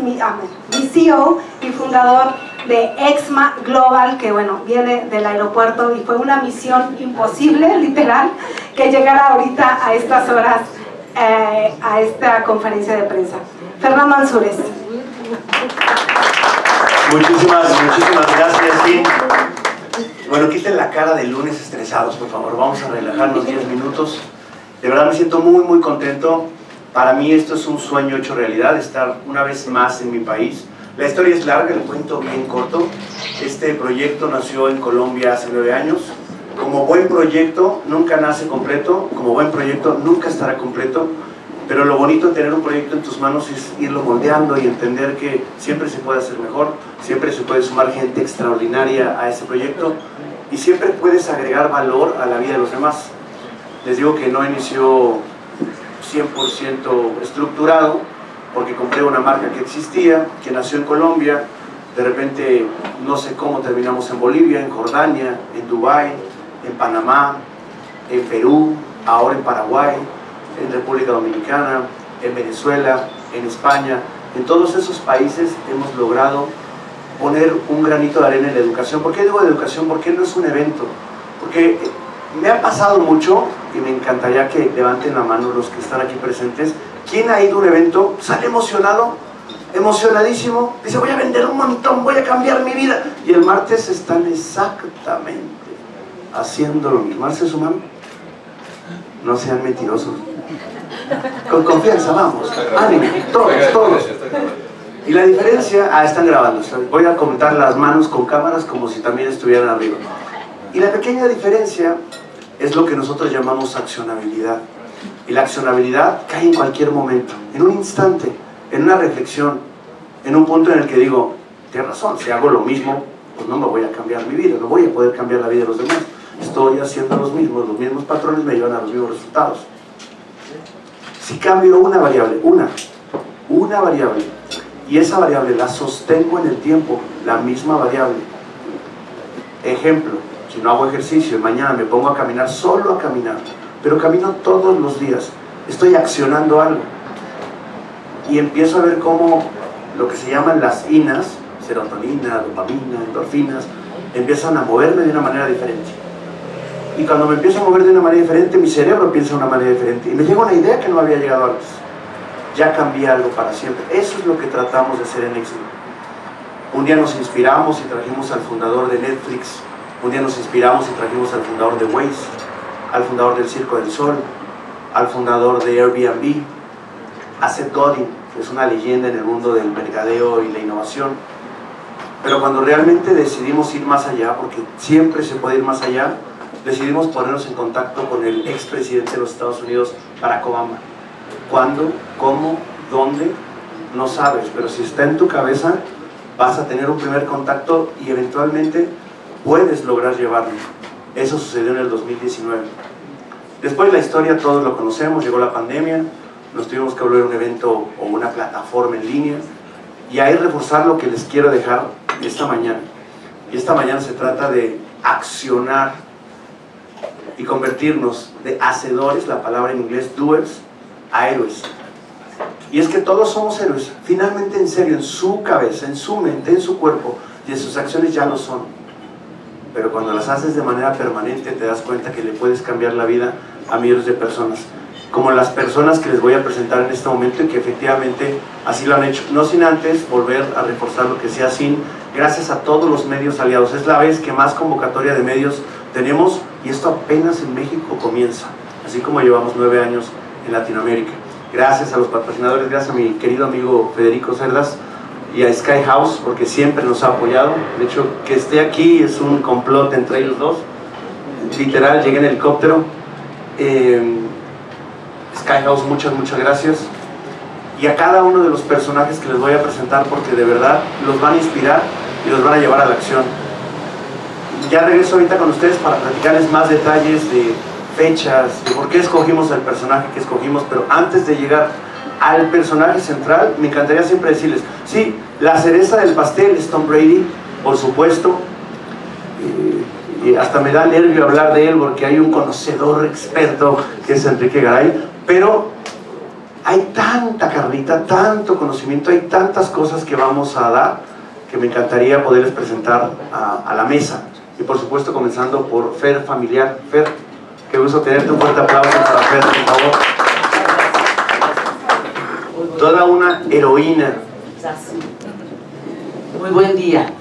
mi, ah, mi CEO y fundador de Exma Global, que bueno, viene del aeropuerto y fue una misión imposible, literal, que llegara ahorita a estas horas eh, a esta conferencia de prensa. Fernando Ansures. Muchísimas, muchísimas gracias, Bueno, quiten la cara de lunes estresados, por favor. Vamos a relajarnos 10 minutos. De verdad me siento muy, muy contento. Para mí esto es un sueño hecho realidad, estar una vez más en mi país. La historia es larga, le cuento bien corto. Este proyecto nació en Colombia hace nueve años. Como buen proyecto, nunca nace completo. Como buen proyecto, nunca estará completo. Pero lo bonito de tener un proyecto en tus manos es irlo moldeando y entender que siempre se puede hacer mejor, siempre se puede sumar gente extraordinaria a ese proyecto y siempre puedes agregar valor a la vida de los demás. Les digo que no inició 100% estructurado, porque compré una marca que existía, que nació en Colombia, de repente no sé cómo terminamos en Bolivia, en Jordania, en Dubái, en Panamá, en Perú, ahora en Paraguay, en República Dominicana, en Venezuela, en España. En todos esos países hemos logrado poner un granito de arena en la educación. ¿Por qué digo educación? Porque no es un evento. Porque me ha pasado mucho, y me encantaría que levanten la mano los que están aquí presentes, ¿Quién ha ido a un evento, sale emocionado, emocionadísimo, dice voy a vender un montón, voy a cambiar mi vida? Y el martes están exactamente haciendo lo mismo. ¿Marce su mano? No sean mentirosos. Con confianza, vamos. Ánimo, todos, todos. Y la diferencia, ah, están grabando. Voy a comentar las manos con cámaras como si también estuvieran arriba. Y la pequeña diferencia es lo que nosotros llamamos accionabilidad. Y la accionabilidad cae en cualquier momento, en un instante, en una reflexión, en un punto en el que digo, tienes razón, si hago lo mismo, pues no me voy a cambiar mi vida, no voy a poder cambiar la vida de los demás. Estoy haciendo los mismos, los mismos patrones me llevan a los mismos resultados. Si cambio una variable, una, una variable, y esa variable la sostengo en el tiempo, la misma variable. Ejemplo, si no hago ejercicio mañana me pongo a caminar, solo a caminar, pero camino todos los días, estoy accionando algo. Y empiezo a ver cómo lo que se llaman las inas, serotonina, dopamina, endorfinas, empiezan a moverme de una manera diferente. Y cuando me empiezo a mover de una manera diferente, mi cerebro piensa de una manera diferente. Y me llega una idea que no había llegado antes. Ya cambié algo para siempre. Eso es lo que tratamos de hacer en Éxito. Un día nos inspiramos y trajimos al fundador de Netflix. Un día nos inspiramos y trajimos al fundador de Waze al fundador del Circo del Sol, al fundador de Airbnb, a Seth Godin, que es una leyenda en el mundo del mercadeo y la innovación. Pero cuando realmente decidimos ir más allá, porque siempre se puede ir más allá, decidimos ponernos en contacto con el expresidente de los Estados Unidos, Barack Obama. ¿Cuándo? ¿Cómo? ¿Dónde? No sabes, pero si está en tu cabeza, vas a tener un primer contacto y eventualmente puedes lograr llevarlo. Eso sucedió en el 2019. Después la historia todos lo conocemos, llegó la pandemia, nos tuvimos que volver un evento o una plataforma en línea y ahí reforzar lo que les quiero dejar esta mañana. Y esta mañana se trata de accionar y convertirnos de hacedores, la palabra en inglés doers, a héroes. Y es que todos somos héroes, finalmente en serio, en su cabeza, en su mente, en su cuerpo y en sus acciones ya lo son pero cuando las haces de manera permanente te das cuenta que le puedes cambiar la vida a miles de personas. Como las personas que les voy a presentar en este momento y que efectivamente así lo han hecho. No sin antes volver a reforzar lo que sea sin, gracias a todos los medios aliados. Es la vez que más convocatoria de medios tenemos y esto apenas en México comienza, así como llevamos nueve años en Latinoamérica. Gracias a los patrocinadores, gracias a mi querido amigo Federico Cerdas y a Sky House porque siempre nos ha apoyado. De hecho, que esté aquí es un complot entre ellos dos. Literal, llegué en helicóptero. Eh, Sky House, muchas, muchas gracias. Y a cada uno de los personajes que les voy a presentar porque de verdad los van a inspirar y los van a llevar a la acción. Ya regreso ahorita con ustedes para platicarles más detalles de fechas, de por qué escogimos el personaje que escogimos, pero antes de llegar al personaje central, me encantaría siempre decirles, sí, la cereza del pastel es Tom Brady, por supuesto, y hasta me da nervio hablar de él porque hay un conocedor experto que es Enrique Garay, pero hay tanta carnita, tanto conocimiento, hay tantas cosas que vamos a dar que me encantaría poderles presentar a, a la mesa. Y por supuesto comenzando por Fer Familiar. Fer, qué gusto tenerte, un fuerte aplauso para Fer, por favor. Toda una heroína. Muy buen día.